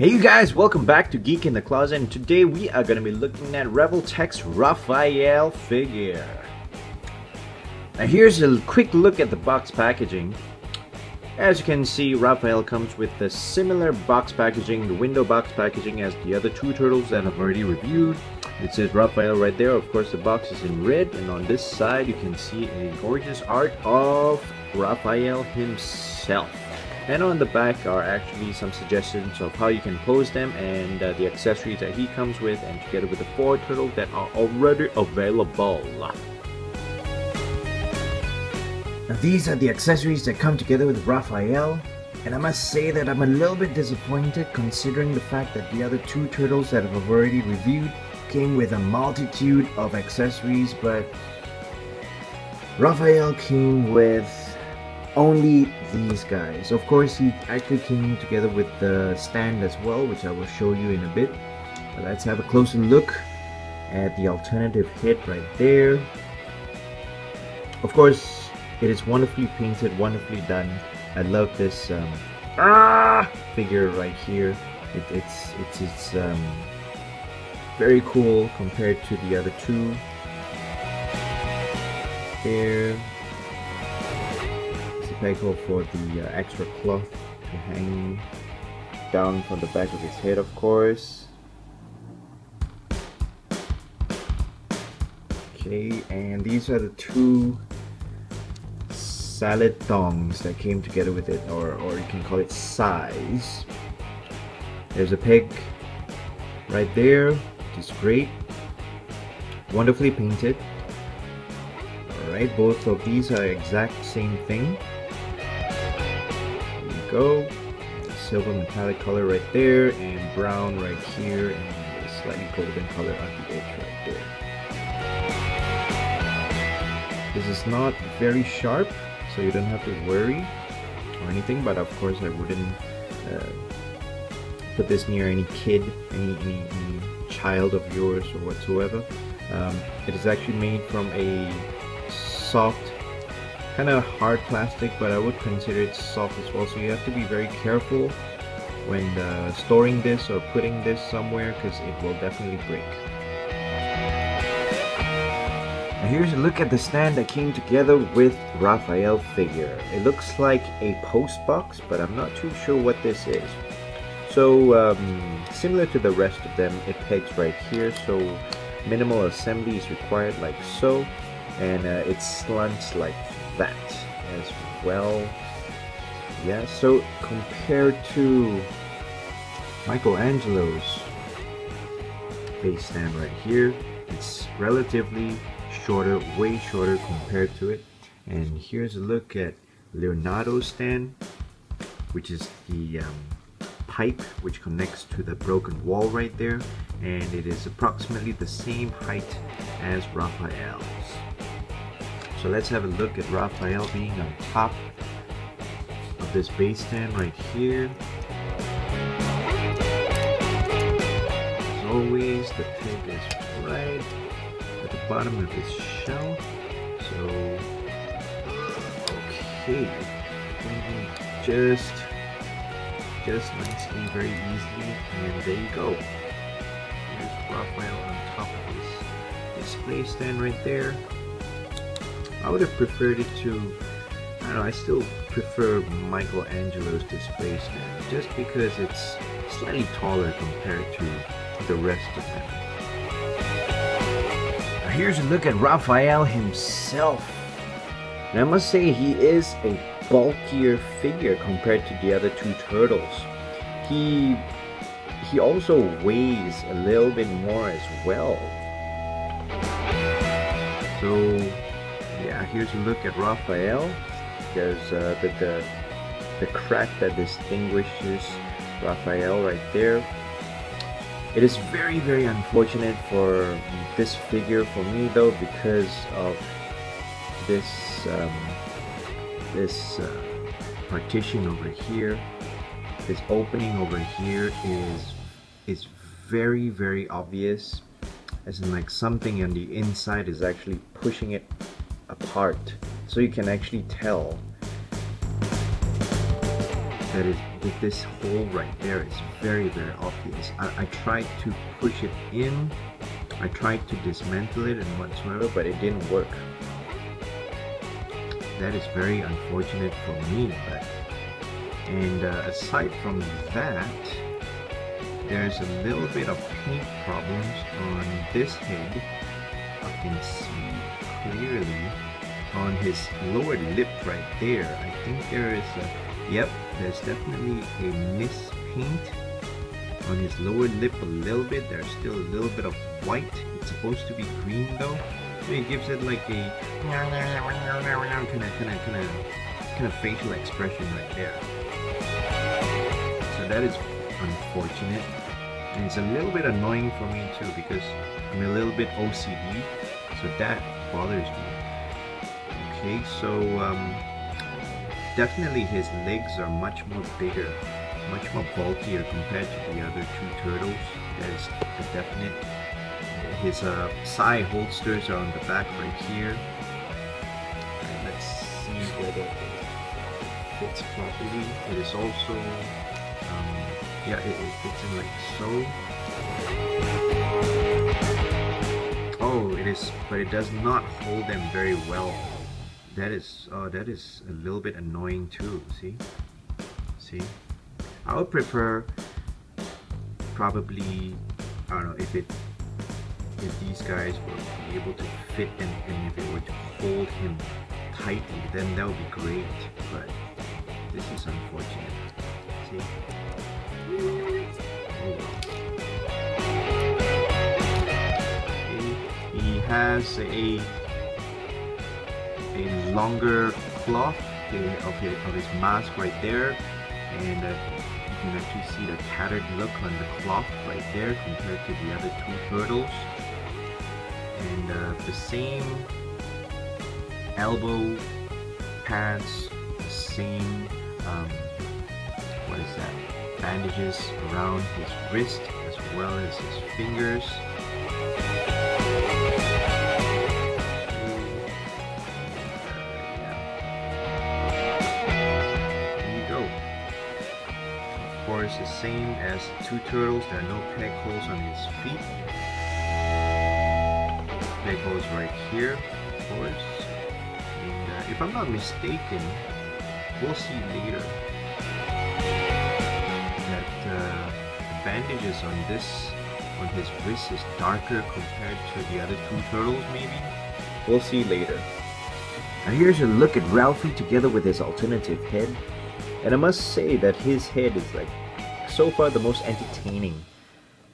Hey you guys, welcome back to Geek in the Closet and today we are going to be looking at Revoltech's Raphael figure. Now here's a quick look at the box packaging. As you can see, Raphael comes with the similar box packaging, the window box packaging as the other two turtles that I've already reviewed. It says Raphael right there, of course the box is in red and on this side you can see a gorgeous art of Raphael himself. And on the back are actually some suggestions of how you can pose them and uh, the accessories that he comes with and together with the four turtles that are already available. Now these are the accessories that come together with Raphael and I must say that I'm a little bit disappointed considering the fact that the other two turtles that I've already reviewed came with a multitude of accessories but Raphael came with only these guys. Of course, he actually came together with the stand as well, which I will show you in a bit. But let's have a closer look at the alternative head right there. Of course, it is wonderfully painted, wonderfully done. I love this um, ah, figure right here. It, it's it's it's um, very cool compared to the other two. There peggle for the uh, extra cloth to hang down from the back of his head of course. Okay and these are the two salad tongs that came together with it or, or you can call it sais. There's a peg right there which is great. Wonderfully painted. Alright both of these are exact same thing go. Silver metallic color right there, and brown right here, and a slightly golden color on the edge right there. This is not very sharp, so you don't have to worry or anything, but of course I wouldn't uh, put this near any kid, any, any, any, child of yours or whatsoever. Um, it is actually made from a soft kind of hard plastic but I would consider it soft as well so you have to be very careful when uh, storing this or putting this somewhere because it will definitely break. Now here's a look at the stand that came together with Raphael figure. It looks like a post box but I'm not too sure what this is. So um, similar to the rest of them it pegs right here so minimal assembly is required like so and uh, it slants like that as well. Yeah, so compared to Michelangelo's base stand right here, it's relatively shorter, way shorter compared to it. And here's a look at Leonardo's stand, which is the um, pipe which connects to the broken wall right there. And it is approximately the same height as Raphael's. So let's have a look at Raphael being on top of this base stand right here. As always, the peg is right at the bottom of his shell. So, okay, just, just nicely, very easily, and there you go. Here's Raphael on top of his display stand right there. I would have preferred it to, I don't know, I still prefer Michelangelo's display stand just because it's slightly taller compared to the rest of them. Now here's a look at Raphael himself. And I must say he is a bulkier figure compared to the other two turtles. He he also weighs a little bit more as well. So here's a look at Raphael. There's uh, the, the, the crack that distinguishes Raphael right there. It is very, very unfortunate for this figure for me though because of this um, this uh, partition over here. This opening over here is is very, very obvious as in like something on the inside is actually pushing it apart so you can actually tell that is that this hole right there is very very obvious. I, I tried to push it in, I tried to dismantle it and whatsoever, but it didn't work. That is very unfortunate for me, but and uh, aside from that, there's a little bit of paint problems on this head. I can see clearly on his lower lip right there. I think there is a, yep, there's definitely a miss paint on his lower lip a little bit. There's still a little bit of white. It's supposed to be green though. So it gives it like a kind of kind of kind of kind of facial expression right there. So that is unfortunate. And it's a little bit annoying for me too because I'm a little bit OCD, so that bothers me. Okay, so um, definitely his legs are much more bigger, much more bulkier compared to the other two turtles. That is a definite. His uh, side holsters are on the back right here. And let's see whether it fits properly. It is also um, yeah, it, it fits in like so. Oh, it is, but it does not hold them very well. That is, oh, that is a little bit annoying too. See, see. I would prefer probably, I don't know, if it, if these guys were able to fit and, and if it were to hold him tightly, then that would be great. But this is unfortunate. See. Oh, he has a longer cloth. Of his, of his mask right there. And uh, you can actually see the tattered look on the cloth right there compared to the other two turtles and uh, the same elbow pads the same um, what is that? Bandages around his wrist as well as his fingers. Same as two turtles, there are no peg holes on his feet. Peg holes right here, of course. And uh, if I'm not mistaken, we'll see later that the bandages on this on his wrist is darker compared to the other two turtles maybe? We'll see later. Now here's a look at Ralphie together with his alternative head. And I must say that his head is like so far the most entertaining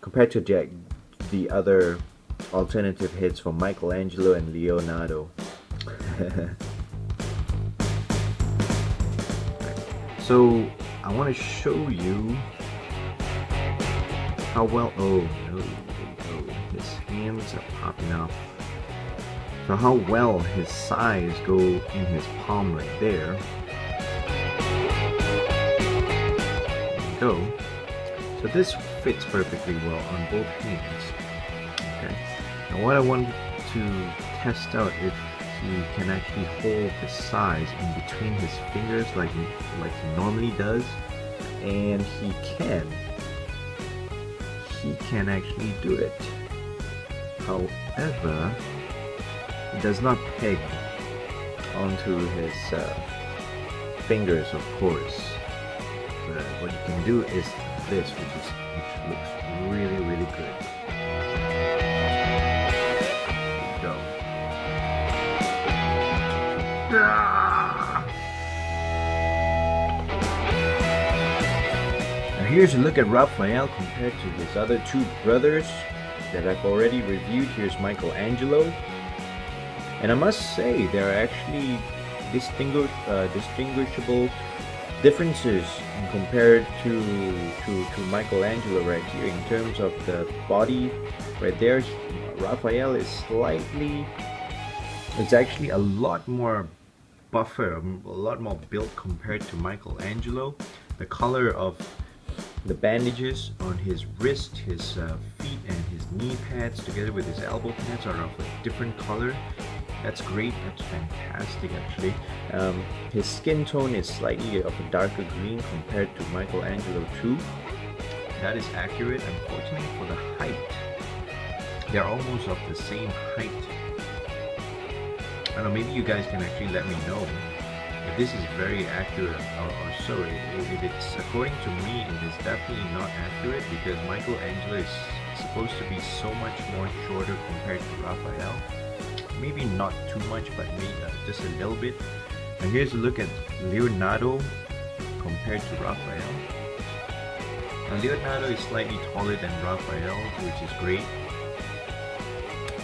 compared to Jack, the other alternative hits from Michelangelo and Leonardo. so I want to show you how well, oh no, oh, his hands are popping off. So how well his sais go in his palm right there. So this fits perfectly well on both hands. Okay. Now what I want to test out if he can actually hold the sais in between his fingers like he, like he normally does, and he can he can actually do it. However, he does not peg onto his uh, fingers, of course. What you can do is this, which is which looks really, really good. Go. Ah! here's a look at Raphael compared to his other two brothers that I've already reviewed. Here's Michelangelo. And I must say, they're actually distinguish, uh, distinguishable differences compared to, to, to Michelangelo right here in terms of the body right there. Raphael is slightly, it's actually a lot more buffer, a lot more built compared to Michelangelo. The color of the bandages on his wrist, his uh, feet, and his knee pads together with his elbow pads are of a different color. That's great. That's fantastic, actually. Um, his skin tone is slightly of a darker green compared to Michelangelo too. That is accurate. Unfortunately, for the height, they're almost of the same height. I don't know, maybe you guys can actually let me know if this is very accurate or, or so. If it's according to me, it is definitely not accurate because Michelangelo is supposed to be so much more shorter compared to Raphael. Maybe not too much, but maybe uh, just a little bit. And here's a look at Leonardo compared to Raphael. Now Leonardo is slightly taller than Raphael, which is great.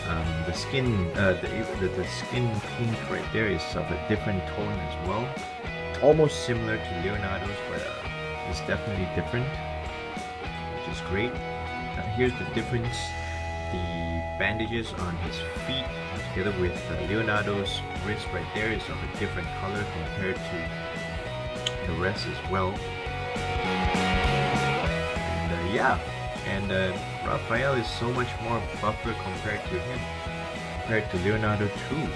Um, the skin, uh, the, the, the skin pink right there is of a different tone as well. Almost similar to Leonardo's, but uh, it's definitely different, which is great. Now here's the difference. The bandages on his feet together with Leonardo's wrist right there is of a different color compared to the rest as well. And uh, yeah, and uh, Raphael is so much more buffer compared to him, compared to Leonardo too.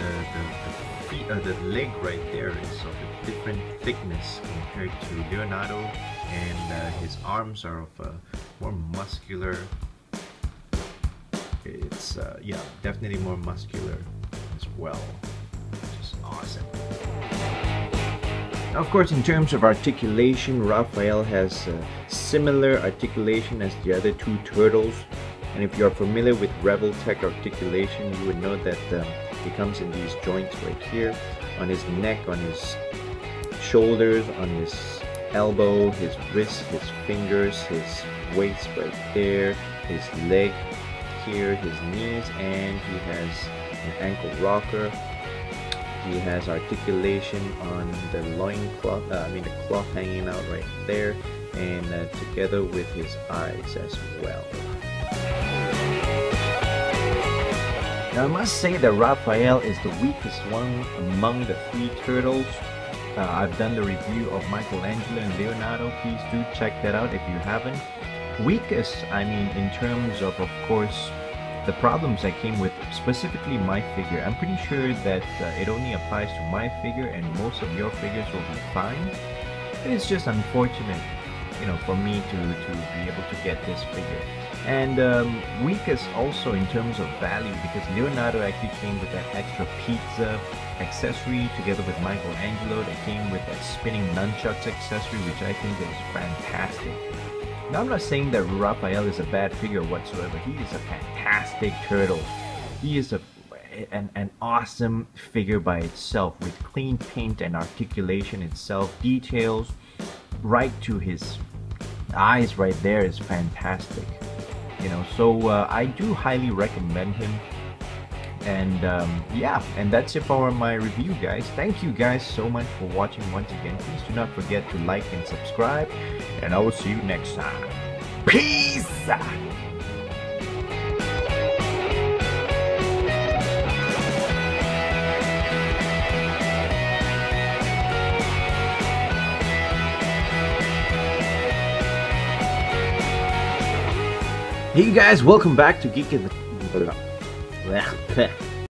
The, the, the feet, uh, the leg right there is of a different thickness compared to Leonardo, and uh, his arms are of a more muscular. It's uh, yeah, definitely more muscular as well, which is awesome. Of course, in terms of articulation, Raphael has uh, similar articulation as the other two turtles. And if you're familiar with Revoltech articulation, you would know that uh, it comes in these joints right here, on his neck, on his shoulders, on his elbow, his wrist, his fingers, his waist right there, his leg here, his knees, and he has an ankle rocker he has articulation on the loin cloth, uh, I mean the cloth hanging out right there, and uh, together with his eyes as well. Now I must say that Raphael is the weakest one among the three turtles. Uh, I've done the review of Michelangelo and Leonardo, please do check that out if you haven't. Weakest, I mean in terms of of course the problems that came with specifically my figure. I'm pretty sure that uh, it only applies to my figure and most of your figures will be fine. It's just unfortunate, you know, for me to, to be able to get this figure. And um, weakest also in terms of value because Leonardo actually came with that extra pizza accessory together with Michelangelo. They came with that spinning nunchucks accessory which I think is fantastic. Now, I'm not saying that Raphael is a bad figure whatsoever. He is a fantastic turtle. He is a an, an awesome figure by itself with clean paint and articulation itself. Details right to his eyes right there is fantastic. You know, so uh, I do highly recommend him. And um, yeah, and that's it for my review, guys. Thank you guys so much for watching once again. Please do not forget to like and subscribe, and I will see you next time. Peace! Hey you guys, welcome back to Geek in the... 对对。